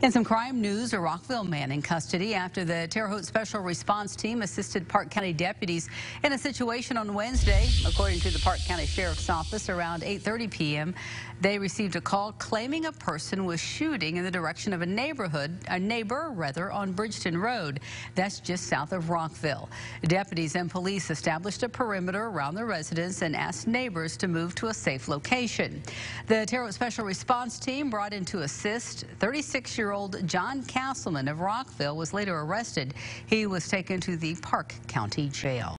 In some crime news, a Rockville man in custody after the Terre Haute Special Response Team assisted Parke County deputies in a situation on Wednesday. According to the Parke County Sheriff's Office, around 8.30 p.m., they received a call claiming a person was shooting in the direction of a neighborhood, a neighbor rather, on Bridgeton Road. That's just south of Rockville. Deputies and police established a perimeter around the residence and asked neighbors to move to a safe location. The Terre Haute Special Response Team brought in to assist 36-year-old 22-year-old John Casselman of Rockville was later arrested. He was taken to the Parke County Jail.